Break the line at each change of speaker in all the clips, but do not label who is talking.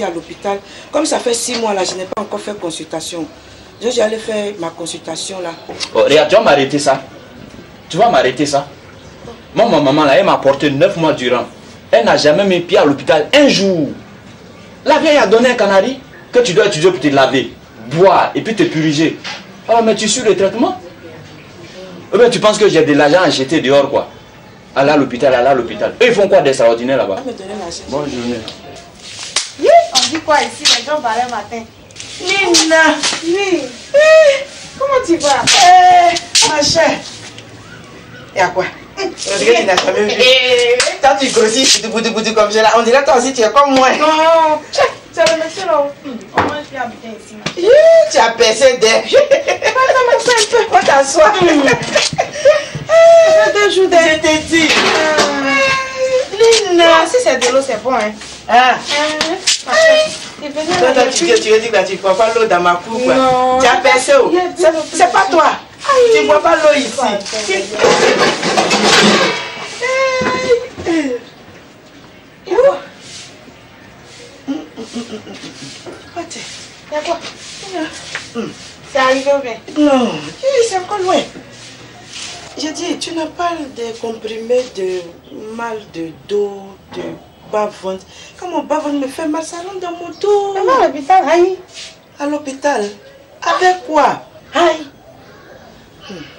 à l'hôpital. Comme ça fait six mois là, je n'ai pas encore fait consultation. Je vais aller faire ma consultation là.
Oh, regarde, tu vas m'arrêter ça. Tu vas m'arrêter ça. Moi, ma maman là, elle m'a porté neuf mois durant. Elle n'a jamais mis pied à l'hôpital un jour. La vieille a donné un canari que tu dois étudier pour te laver, boire et puis te puriger. Alors, mais tu suis le traitement Ou bien tu penses que j'ai de l'argent à jeter dehors quoi? Aller à l'hôpital, aller à l'hôpital. Eux, ils font quoi d'extraordinaire là-bas? Bonne journée.
On dit quoi ici? Les gens parlaient matin.
Nina,
Oui.
eh,
Comment tu vas?
Eh, ma chère. Et à quoi? On dirait que tu n'as jamais vu. Quand tu grossis, tu boudu boudu comme je là, on dirait toi aussi tu es comme moi.
Non, c'est le monsieur là. Je viens habiter ici.
Tu as percé des. Va t'asseoir.
Deux jours
Je t'ai dit.
Non,
Nina.
si c'est de l'eau, c'est bon. Hein.
Ah. Tu, tu, tu dis que là, tu ne bois pas l'eau dans ma.
Non.
Tu as percé. C'est- pas toi. Tu ne bois pas l'eau ici.
C'est arrivé ou bien?
Non, c'est encore loin. J'ai dit, tu n'as pas de comprimés de mal de dos, de bas-ventre. Quand mon bas-ventre me fait mal, ça rentre dans mon dos.
À l'hôpital, aïe.
À l'hôpital. Avec quoi?
Aïe.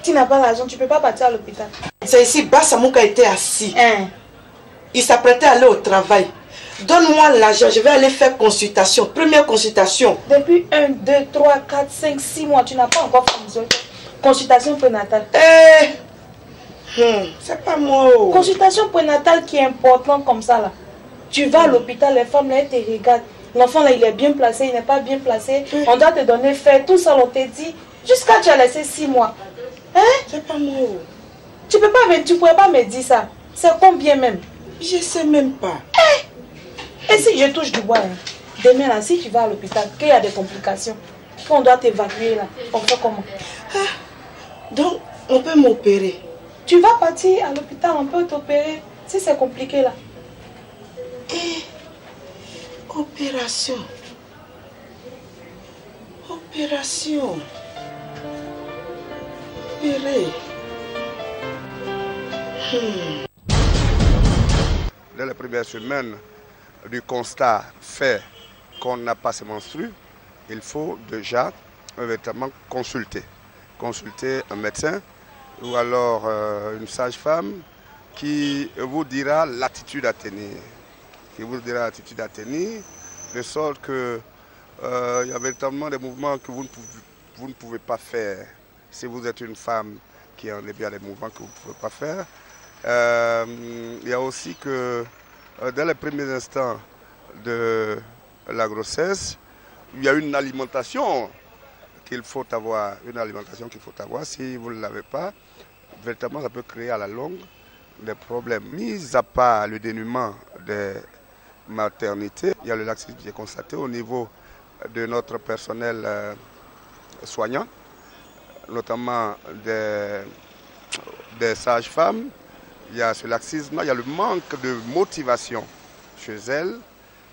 Tu n'as pas l'argent, tu peux pas partir à l'hôpital.
C'est ici, Bassamouka était assis.
Hein
Il s'apprêtait à aller au travail. Donne-moi l'argent, je vais aller faire consultation. Première consultation.
Depuis 1, 2, 3, 4, 5, 6 mois, tu n'as pas encore fait. Consultation prénatale.
Eh, hmm, c'est pas moi. oh.
Consultation prénatale qui est importante comme ça là. Tu vas à l'hôpital, les femmes là, elles te regardent. L'enfant là, il est bien placé, il n'est pas bien placé. On doit te donner fait, tout ça, on te dit. Jusqu'à tu as laissé 6 mois. Hein?
C'est pas moi.
Tu peux pas, tu pourrais pas me dire ça. C'est combien même?
Je sais même pas.
Et si je touche du bois, hein, demain là, si tu vas à l'hôpital, qu'il y a des complications, qu'on doit t'évacuer là, on fait comment?
Donc, on peut m'opérer.
Tu vas partir à l'hôpital, on peut t'opérer. Si c'est compliqué là.
Eh, opération. Opération. Opérer.
Dès les premières semaines du constat fait qu'on n'a pas ses menstrues, il faut déjà véritablement consulter. Consulter un médecin ou alors euh, une sage-femme qui vous dira l'attitude à tenir. Qui vous dira l'attitude à tenir, de sorte que euh, y a véritablement des mouvements que vous ne, pouvez, pas faire. Si vous êtes une femme qui en est bien des mouvements que vous ne pouvez pas faire, euh, il y a aussi que euh, dès les premiers instants de la grossesse, il y a une alimentation qu'il faut avoir, une alimentation qu'il faut avoir. Si vous ne l'avez pas, véritablement, ça peut créer à la longue des problèmes. Mis à part le dénuement des maternités, il y a le laxisme qui est constaté au niveau de notre personnel euh, soignant, notamment des, des sages-femmes, il y a ce laxisme, il y a le manque de motivation chez elles,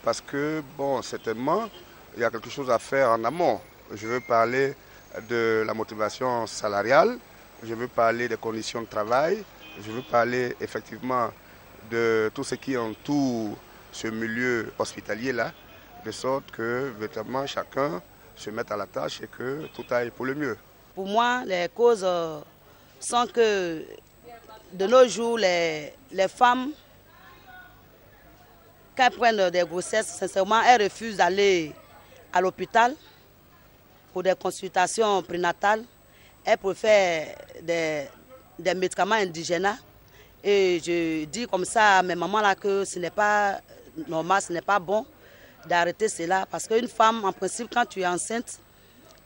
parce que, bon, certainement, il y a quelque chose à faire en amont. Je veux parler de la motivation salariale, je veux parler des conditions de travail, je veux parler effectivement de tout ce qui entoure ce milieu hospitalier-là, de sorte que, véritablement, chacun se mette à la tâche et que tout aille pour le mieux.
Pour moi, les causes euh, sont que de nos jours, les, les femmes, quand elles prennent des grossesses, sincèrement, elles refusent d'aller à l'hôpital pour des consultations prénatales. Elles préfèrent des, des médicaments indigènes. Et je dis comme ça à mes mamans là que ce n'est pas normal, ce n'est pas bon d'arrêter cela. Parce qu'une femme, en principe, quand tu es enceinte,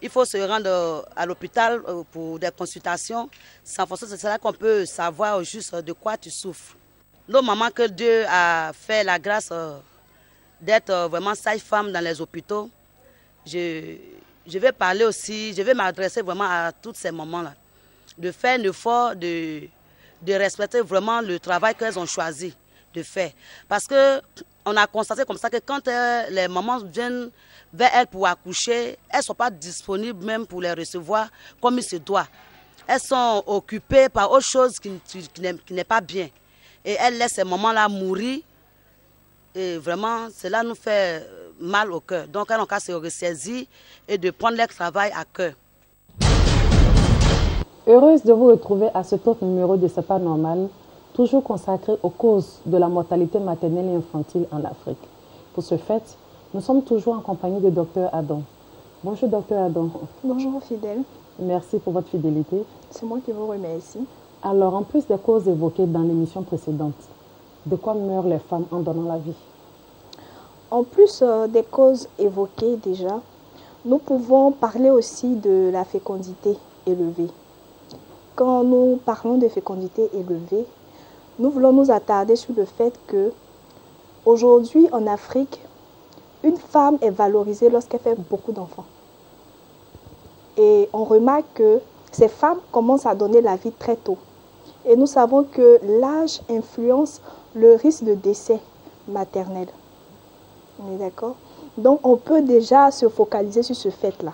il faut se rendre à l'hôpital euh, pour des consultations. C'est en fonction cela qu'on peut savoir juste de quoi tu souffres. Nos mamans que Dieu a fait la grâce euh, d'être euh, vraiment sage-femme dans les hôpitaux, je, je vais parler aussi, je vais m'adresser vraiment à toutes ces mamans-là. De faire un effort, de, de respecter vraiment le travail qu'elles ont choisi. De faire. Parce que on a constaté comme ça que quand euh, les mamans viennent vers elles pour accoucher, elles ne sont pas disponibles même pour les recevoir comme il se doit. Elles sont occupées par autre chose qui, n'est pas bien. Et elles laissent ces mamans-là mourir. Et vraiment, cela nous fait mal au cœur. Donc, elles ont qu'à se ressaisir et de prendre leur travail à cœur.
Heureuse de vous retrouver à ce autre numéro de C'est pas normal, toujours consacré aux causes de la mortalité maternelle et infantile en Afrique. Pour ce fait, nous sommes toujours en compagnie de Dr Adam. Bonjour Dr Adam.
Bonjour fidèle.
Merci pour votre fidélité.
C'est moi qui vous remercie.
Alors, en plus des causes évoquées dans l'émission précédente, de quoi meurent les femmes en donnant la vie?
En plus euh, des causes évoquées déjà, nous pouvons parler aussi de la fécondité élevée. Quand nous parlons de fécondité élevée, nous voulons nous attarder sur le fait que aujourd'hui en Afrique, une femme est valorisée lorsqu'elle fait beaucoup d'enfants. Et on remarque que ces femmes commencent à donner la vie très tôt. Et nous savons que l'âge influence le risque de décès maternel. On est d'accord? Donc on peut déjà se focaliser sur ce fait-là.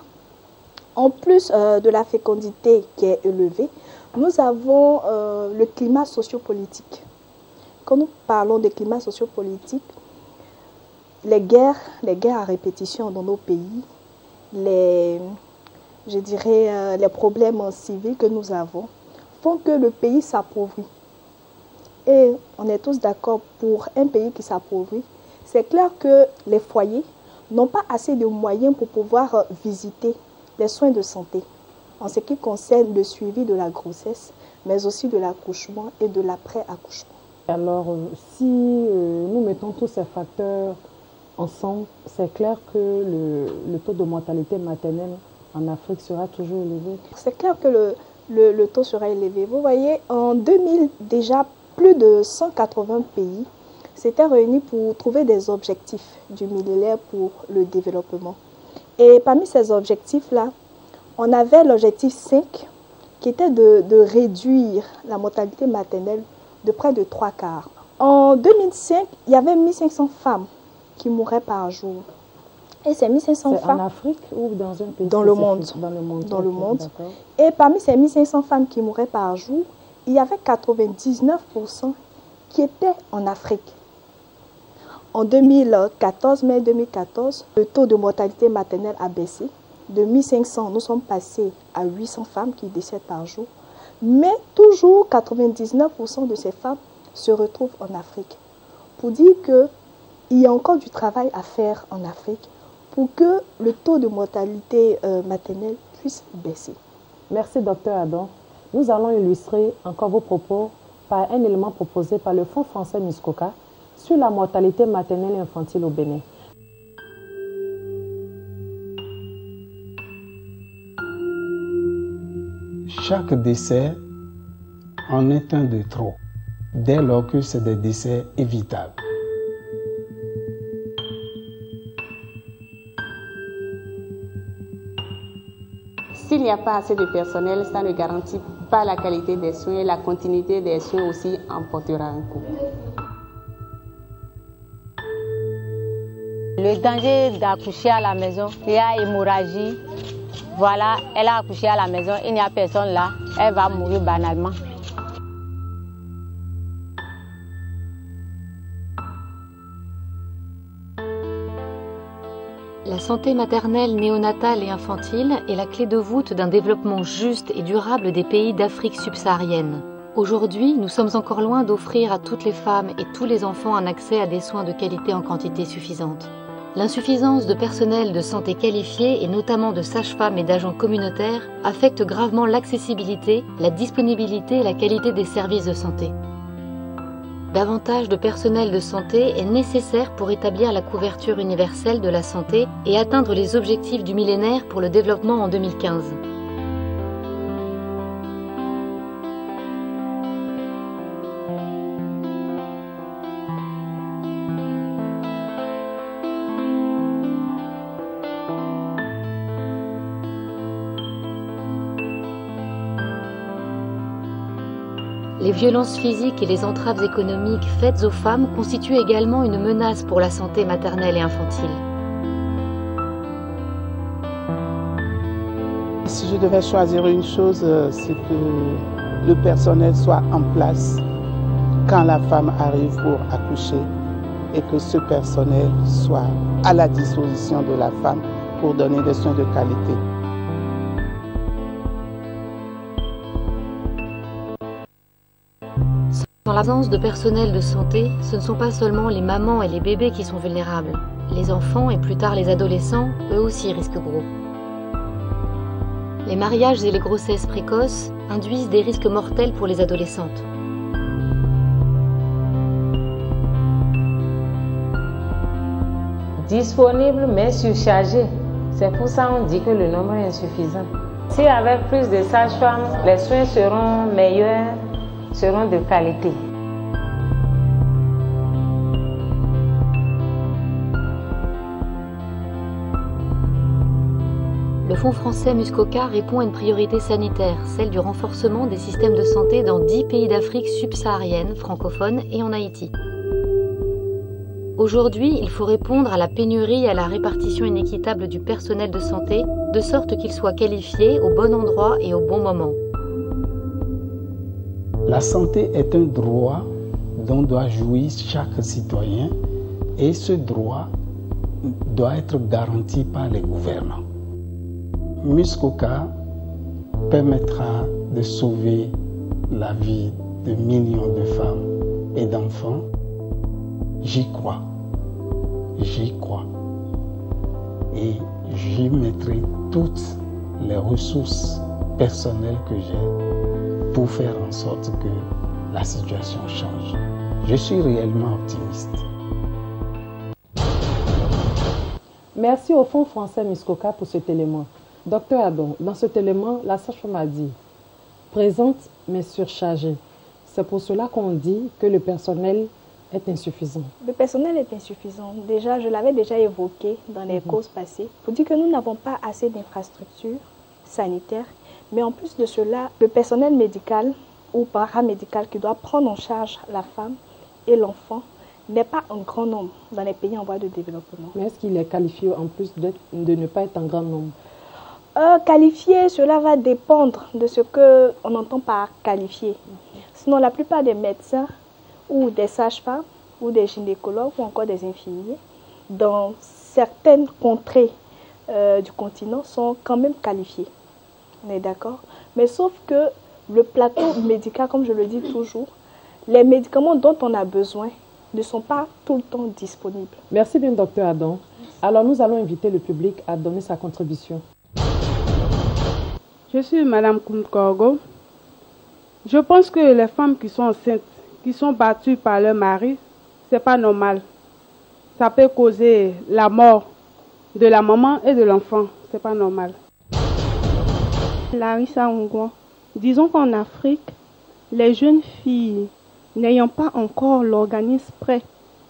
En plus euh, de la fécondité qui est élevée, nous avons euh, le climat sociopolitique. Quand nous parlons de climat sociopolitique, les guerres, les guerres à répétition dans nos pays, les, euh, les problèmes civils que nous avons font que le pays s'appauvrit. Et on est tous d'accord pour un pays qui s'appauvrit. C'est clair que les foyers n'ont pas assez de moyens pour pouvoir euh, visiter les soins de santé en ce qui concerne le suivi de la grossesse, mais aussi de l'accouchement et de l'après-accouchement.
Alors, euh, si nous mettons tous ces facteurs ensemble, c'est clair que le, taux de mortalité maternelle en Afrique sera toujours élevé.
C'est clair que le, le, taux sera élevé. Vous voyez, en 2000, déjà plus de 180 pays s'étaient réunis pour trouver des objectifs du millénaire pour le développement. Et parmi ces objectifs-là, on avait l'objectif 5 qui était de, de, réduire la mortalité maternelle de près de trois quarts. En 2005, il y avait 1500 femmes qui mouraient par jour. Et ces 1500 femmes.
En Afrique ou dans un pays
Dans le monde.
Dans le monde.
Dans le monde. Et parmi ces 1500 femmes qui mouraient par jour, il y avait 99% qui étaient en Afrique. En 2014, mai 2014, le taux de mortalité maternelle a baissé. De 1500, nous sommes passés à 800 femmes qui décèdent par jour. Mais toujours 99% de ces femmes se retrouvent en Afrique. Pour dire qu'il y a encore du travail à faire en Afrique pour que le taux de mortalité euh, maternelle puisse baisser.
Merci, docteur Adam. Nous allons illustrer encore vos propos par un élément proposé par le Fonds français Muskoka sur la mortalité maternelle et infantile au Bénin.
Chaque décès en est un de trop, dès lors que c'est des décès évitables.
S'il n'y a pas assez de personnel, ça ne garantit pas la qualité des soins et la continuité des soins aussi en portera un coup.
Le danger d'accoucher à la maison, il y a hémorragie. Voilà, elle a accouché à la maison, il n'y a personne là, elle va mourir banalement.
La santé maternelle, néonatale et infantile est la clé de voûte d'un développement juste et durable des pays d'Afrique subsaharienne. Aujourd'hui, nous sommes encore loin d'offrir à toutes les femmes et tous les enfants un accès à des soins de qualité en quantité suffisante. L'insuffisance de personnel de santé qualifié et notamment de sages-femmes et d'agents communautaires affecte gravement l'accessibilité, la disponibilité et la qualité des services de santé. Davantage de personnel de santé est nécessaire pour établir la couverture universelle de la santé et atteindre les objectifs du millénaire pour le développement en 2015. Les violences physiques et les entraves économiques faites aux femmes constituent également une menace pour la santé maternelle et infantile.
Si je devais choisir une chose, euh, c'est que le personnel soit en place quand la femme arrive pour accoucher et que ce personnel soit à la disposition de la femme pour donner des soins de qualité.
Dans l'absence de personnel de santé, ce ne sont pas seulement les mamans et les bébés qui sont vulnérables. Les enfants et plus tard les adolescents, eux aussi risquent gros. Les mariages et les grossesses précoces induisent des risques mortels pour les adolescentes.
Disponible mais surchargé. C'est pour ça qu'on dit que le nombre est insuffisant. Si avec plus de sages-femmes, les soins seront meilleurs, seront de qualité.
Fonds français Muscoca répond à une priorité sanitaire, celle du renforcement des systèmes de santé dans 10 pays d'Afrique subsaharienne, francophone et en Haïti. Aujourd'hui, il faut répondre à la pénurie et à la répartition inéquitable du personnel de santé, de sorte qu'il soit qualifié au bon endroit et au bon moment.
La santé est un droit dont doit jouir chaque citoyen et ce droit doit être garanti par les gouvernants. Muskoka permettra de sauver la vie de millions de femmes et d'enfants. J'y crois. J'y crois. Et j'y mettrai toutes les ressources personnelles que j'ai pour faire en sorte que la situation change. Je suis réellement optimiste.
Merci au Fonds français Muskoka pour cet élément. Docteur Adon, dans cet élément, la sage-femme a dit présente mais surchargée. C'est pour cela qu'on dit que le personnel est insuffisant.
Le personnel est insuffisant. Déjà, je l'avais déjà évoqué dans les
Mhm.
causes passées. Pour dire que nous n'avons pas assez d'infrastructures sanitaires, mais en plus de cela, le personnel médical ou paramédical qui doit prendre en charge la femme et l'enfant n'est pas un grand nombre dans les pays en voie de développement.
Mais est-ce qu'il est qualifié en plus d'être- de ne pas être en grand nombre?
Euh, qualifié, cela va dépendre de ce que on entend par qualifié. Sinon, la plupart des médecins ou des sages-femmes ou des gynécologues ou encore des infirmiers dans certaines contrées euh, du continent sont quand même qualifiés. On est d'accord? Mais sauf que le plateau médical, comme je le dis toujours, les médicaments dont on a besoin ne sont pas tout le temps disponibles.
Merci bien, docteur Adon. Alors, nous allons inviter le public à donner sa contribution.
Je suis Madame Koumkorgo. Je pense que les femmes qui sont enceintes, qui sont battues par leur mari, c'est pas normal. Ça peut causer la mort de la maman et de l'enfant. C'est pas normal. Larissa Ongwan. Disons qu'en Afrique, les jeunes filles n'ayant pas encore l'organisme prêt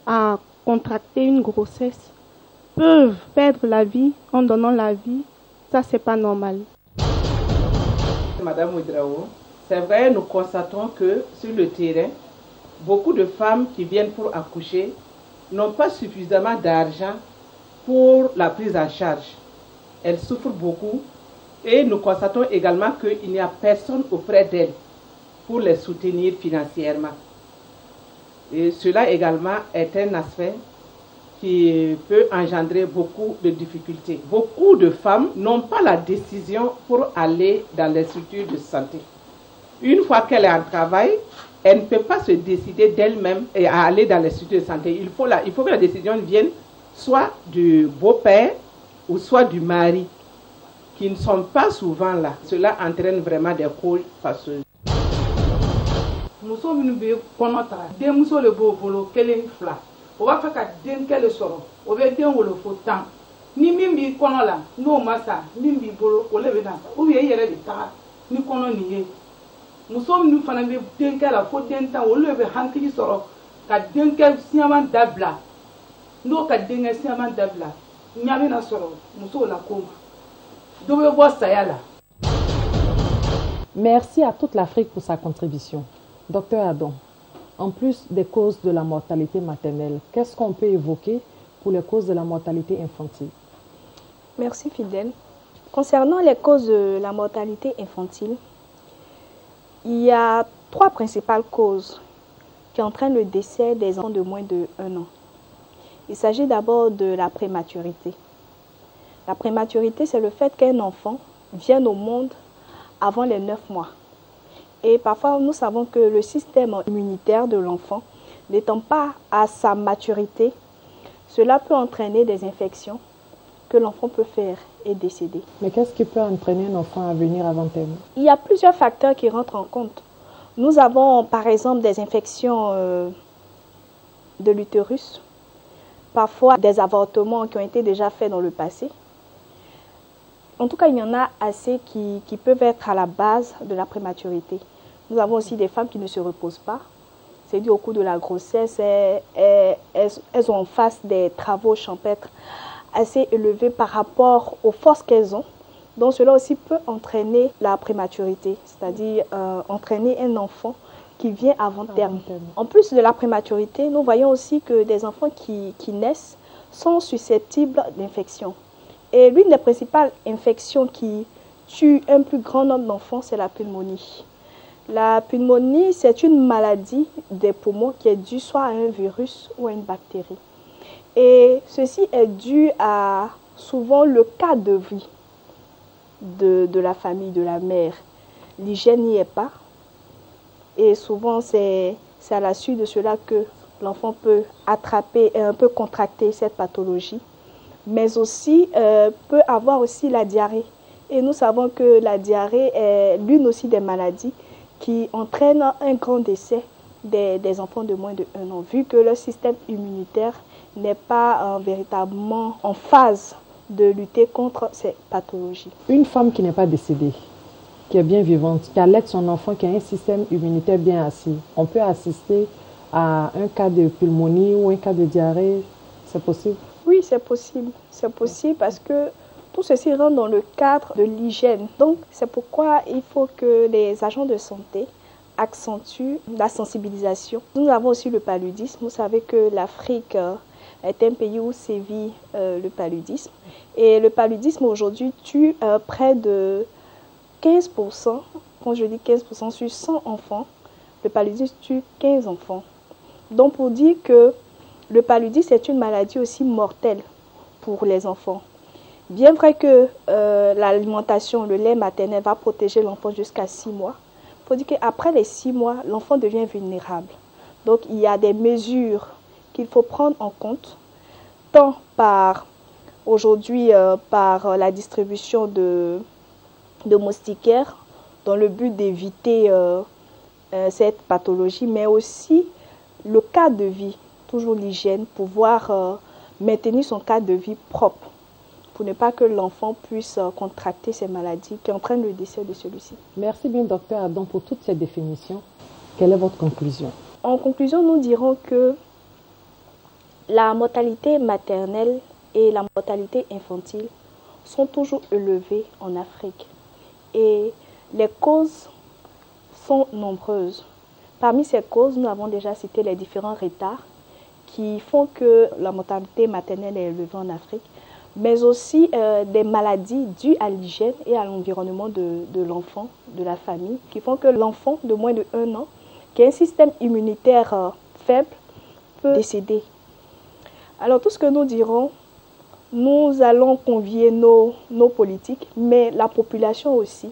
à contracter une grossesse peuvent perdre la vie en donnant la vie. Ça, c'est pas normal.
Madame Ouidrao, c'est vrai, nous constatons que sur le terrain, beaucoup de femmes qui viennent pour accoucher n'ont pas suffisamment d'argent pour la prise en charge. Elles souffrent beaucoup et nous constatons également qu'il n'y a personne auprès d'elles pour les soutenir financièrement. Et cela également est un aspect qui peut engendrer beaucoup de difficultés. Beaucoup de femmes n'ont pas la décision pour aller dans les structures de santé. Une fois qu'elle est en travail, elle ne peut pas se décider d'elle-même à aller dans les structures de santé. Il faut, la, il faut que la décision vienne soit du beau-père ou soit du mari, qui ne sont pas souvent là. Cela entraîne vraiment des fâcheuses.
muso minnu bɛ o b'a de sɔrɔ o ni min b'i kɔnɔ la n'o ma sa min b'i bolo o le bɛ na. Sa ubiyɛn i yɛrɛ de taga ni kɔnɔ nin ye. Muso minnu fana bɛ denkɛ la fo den tan olu de bɛ hakili sɔrɔ ka denkɛ siyaman dabila. N'o ka denkɛ siyaman dabila ɲa bɛna sɔrɔ musow la ko ma. Dɔ bɛ bɔ saya la.
Merci à toute l'Afrique pour sa contribution. Docteur Adam, en plus des causes de la mortalité maternelle, qu'est-ce qu'on peut évoquer pour les causes de la mortalité infantile?
Merci Fidèle. Concernant les causes de la mortalité infantile, il y a trois principales causes qui entraînent le décès des enfants de moins de 1 an. Il s'agit d'abord de la prématurité. La prématurité, c'est le fait qu'un enfant vienne au monde avant les 9 mois. Et parfois, nous savons que le système immunitaire de l'enfant n'étant pas à sa maturité, cela peut entraîner des infections que l'enfant peut faire et décéder.
Mais qu'est-ce qui peut entraîner un enfant à venir avant terme
Il y a plusieurs facteurs qui rentrent en compte. Nous avons par exemple des infections euh, de l'utérus, parfois des avortements qui ont été déjà faits dans le passé. En tout cas, il y en a assez qui, qui peuvent être à la base de la prématurité. Nous avons aussi des femmes qui ne se reposent pas. C'est dû au cours de la grossesse. Elles, elles, elles ont en face des travaux champêtres assez élevés par rapport aux forces qu'elles ont. Donc cela aussi peut entraîner la prématurité, c'est-à-dire euh, entraîner un enfant qui vient avant terme. En plus de la prématurité, nous voyons aussi que des enfants qui, qui naissent sont susceptibles d'infections. Et l'une des principales infections qui tue un plus grand nombre d'enfants, c'est la pneumonie. La pneumonie, c'est une maladie des poumons qui est due soit à un virus ou à une bactérie. Et ceci est dû à souvent le cas de vie de, la famille, de la mère. L'hygiène n'y est pas. Et souvent, c'est à la suite de cela que l'enfant peut attraper et un peu contracter cette pathologie. Mais aussi, euh, peut avoir aussi la diarrhée. Et nous savons que la diarrhée est l'une aussi des maladies qui entraînent un grand décès des, des, enfants de moins de 1 an, vu que leur système immunitaire n'est pas euh, véritablement en phase de lutter contre ces pathologies.
Une femme qui n'est pas décédée, qui est bien vivante, qui allait son enfant, qui a un système immunitaire bien assis, on peut assister à un cas de pulmonie ou un cas de diarrhée, c'est possible?
Oui, c'est possible. C'est possible parce que tout ceci rentre dans le cadre de l'hygiène. Donc, c'est pourquoi il faut que les agents de santé accentuent la sensibilisation. Nous avons aussi le paludisme. Vous savez que l'Afrique est un pays où sévit euh, le paludisme. Et le paludisme aujourd'hui tue euh, près de 15%, quand je dis 15% sur 100 enfants, le paludisme tue 15 enfants. Donc pour dire que le paludisme est une maladie aussi mortelle pour les enfants. Bien vrai que euh, l'alimentation, le lait maternel va protéger l'enfant jusqu'à 6 mois, il faut dire qu'après les 6 mois, l'enfant devient vulnérable. Donc il y a des mesures qu'il faut prendre en compte, tant par aujourd'hui euh, par la distribution de, moustiquaires dans le but d'éviter euh, euh, cette pathologie, mais aussi le cas de vie, toujours l'hygiène, pouvoir euh, maintenir son cas de vie propre pour ne pas que l'enfant puisse euh, contracter ces maladies qui entraînent le décès de celui-ci.
Merci bien, docteur Adam, pour toutes ces définitions. Quelle est votre conclusion?
En conclusion, nous dirons que la mortalité maternelle et la mortalité infantile sont toujours élevées en Afrique. Et les causes sont nombreuses. Parmi ces causes, nous avons déjà cité les différents retards qui font que la mortalité maternelle est élevée en Afrique, mais aussi euh, des maladies dues à l'hygiène et à l'environnement de, de l'enfant, de la famille, qui font que l'enfant de moins de 1 an, qui a un système immunitaire euh, faible, peut décéder. Alors tout ce que nous dirons, nous allons convier nos, nos politiques, mais la population aussi,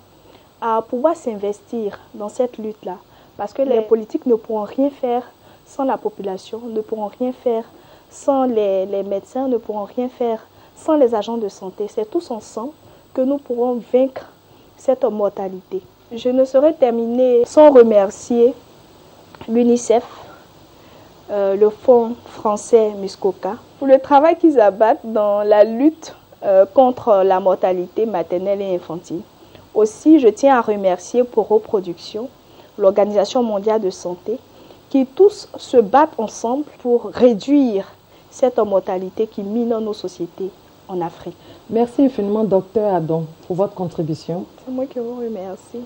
à pouvoir s'investir dans cette lutte-là. Parce que les politiques ne pourront rien faire sans la population, ne pourront rien faire sans les, les médecins, ne pourront rien faire sans les agents de santé. C'est tous ensemble que nous pourrons vaincre cette mortalité. Je ne saurais terminer sans remercier l'UNICEF, euh, le Fonds français Muskoka, pour le travail qu'ils abattent dans la lutte euh, contre la mortalité maternelle et infantile. Aussi, je tiens à remercier pour reproduction l'Organisation mondiale de santé, qui tous se battent ensemble pour réduire cette mortalité qui mine nos sociétés en Afrique.
Merci infiniment, docteur Adam, pour votre contribution.
C'est moi qui vous remercie.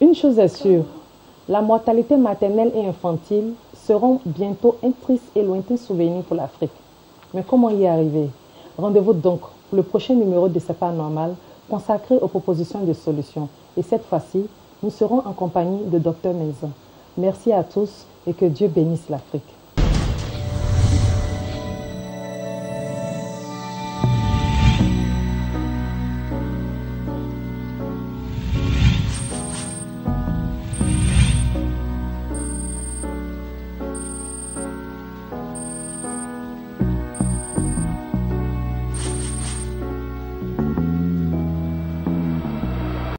Une chose est sûre, La mortalité maternelle et infantile seront bientôt un triste et lointain souvenir pour l'Afrique. Mais comment y arriver? Rendez-vous donc pour le prochain numéro de C'est pas normal consacré aux propositions de solutions. Et cette fois-ci, nous serons en compagnie de Dr Maison. Merci à tous et que Dieu bénisse l'Afrique.